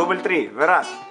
Дубль три. Раз.